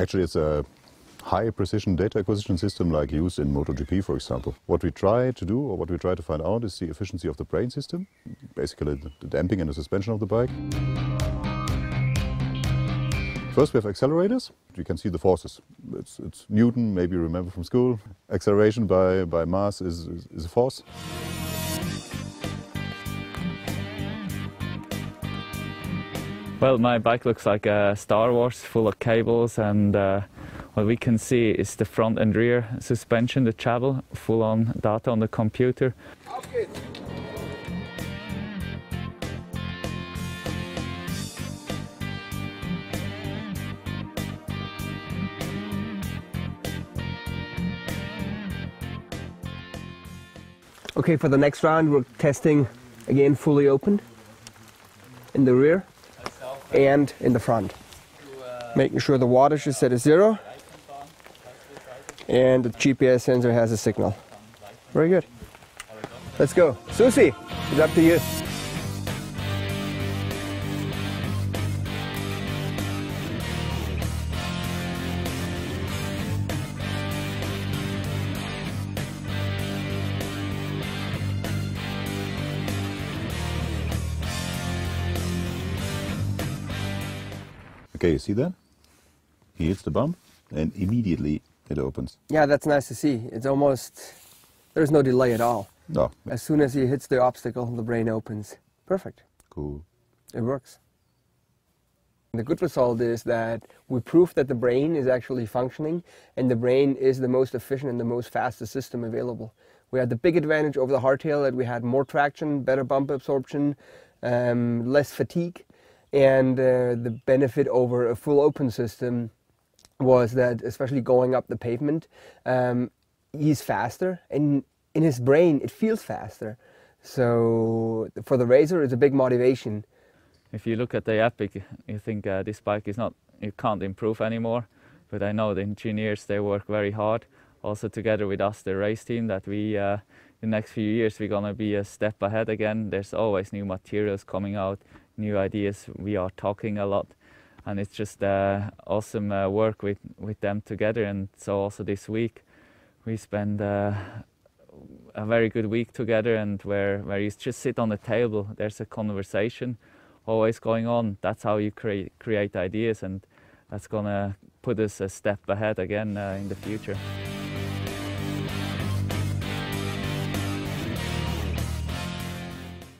Actually, it's a high precision data acquisition system like used in MotoGP, for example. What we try to do or what we try to find out is the efficiency of the brain system, basically the damping and the suspension of the bike. First we have accelerators. You can see the forces. It's, it's Newton, maybe you remember from school. Acceleration by, by mass is, is, is a force. Well, my bike looks like a Star Wars, full of cables, and uh, what we can see is the front and rear suspension, the travel, full-on data on the computer. Okay, for the next round, we're testing again fully open in the rear and in the front. Making sure the wattage is set at zero and the GPS sensor has a signal. Very good. Let's go. Susi, it's up to you. Okay, you see that? He hits the bump and immediately it opens. Yeah, that's nice to see. It's almost, there's no delay at all. No, As soon as he hits the obstacle, the brain opens. Perfect. cool. It works. The good result is that we proved that the brain is actually functioning and the brain is the most efficient and the most fastest system available. We had the big advantage over the hardtail that we had more traction, better bump absorption, um, less fatigue, and uh, the benefit over a full open system was that, especially going up the pavement, um, he's faster and in his brain it feels faster. So for the racer, it's a big motivation. If you look at the Epic, you think uh, this bike is not, you can't improve anymore. But I know the engineers, they work very hard. Also together with us, the race team, that we, uh, the next few years, we're gonna be a step ahead again. There's always new materials coming out, new ideas. We are talking a lot. And it's just uh, awesome uh, work with, with them together. And so also this week, we spend uh, a very good week together and where, where you just sit on the table, there's a conversation always going on. That's how you create, create ideas and that's gonna put us a step ahead again uh, in the future.